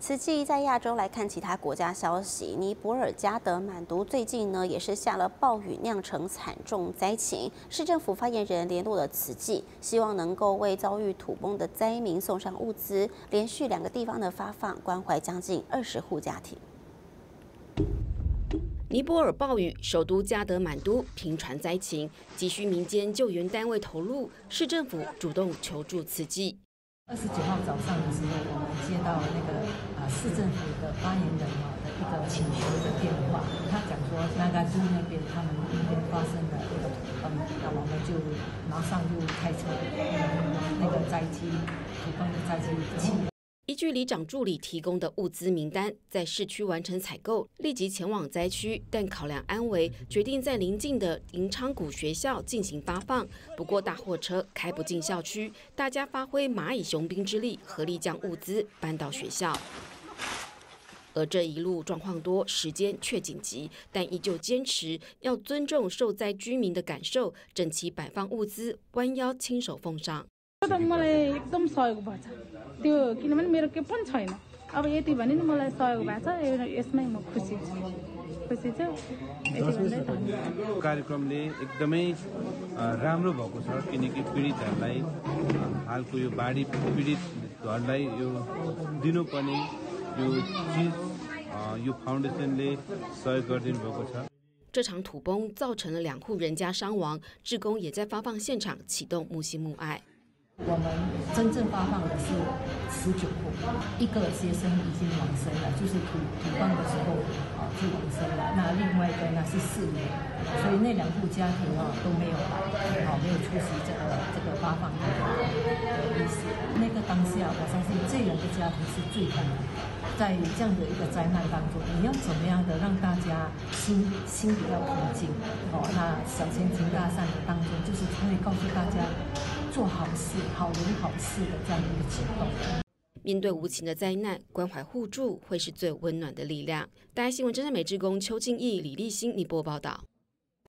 此际在亚洲来看其他国家消息，尼泊尔加德满都最近呢也是下了暴雨，酿成惨重灾情。市政府发言人联络了慈济，希望能够为遭遇土崩的灾民送上物资。连续两个地方的发放，关怀将近二十户家庭。尼泊尔暴雨，首都加德满都频传灾情，急需民间救援单位投入，市政府主动求助慈济。二十九号早上的时候，我们接到那个啊市政府的发言人哈的一个请求的电话，他讲说那个就那边他们那边发生了一个土崩，那我们就马上就开车那个灾区土崩的灾区去。依据里长助理提供的物资名单，在市区完成采购，立即前往灾区。但考量安危，决定在邻近的银昌谷学校进行发放。不过大货车开不进校区，大家发挥蚂蚁雄兵之力，合力将物资搬到学校。而这一路状况多，时间却紧急，但依旧坚持要尊重受灾居民的感受，整齐摆放物资，弯腰亲手奉上。त्यो किनभने मेरो के पनि छैन अब यति भने नि मलाई सहयोग भएको छ एउटा यसमै म खुसी छु खुसी छु कार्यक्रमले एकदमै राम्रो भएको छ किनकि पीडितहरूलाई हालको यो बाढी पीडितहरूलाई यो दिनुपर्ने यो चिज यो फाउन्डेसनले सहयोग गरिदिनु भएको छ这场土崩造成了两户人家伤亡，志工也在发放现场启动木心木爱。 我们真正发放的是十九户，一个学生已经往生了，就是土土崩的时候啊就往生了。那另外一个呢是四年，所以那两户家庭啊都没有来，啊没有出席这个这个发放的仪式。那个当下，我相信这两个家庭是最痛的，在这样的一个灾难当中，你要怎么样的让大家心心比较平静？哦，那小前庭大善的当中，就是可以告诉大家。做好事、好人好事的这样一个举动。面对无情的灾难，关怀互助会是最温暖的力量。大爱新闻真善美职工邱静义、李立新，尼波报道。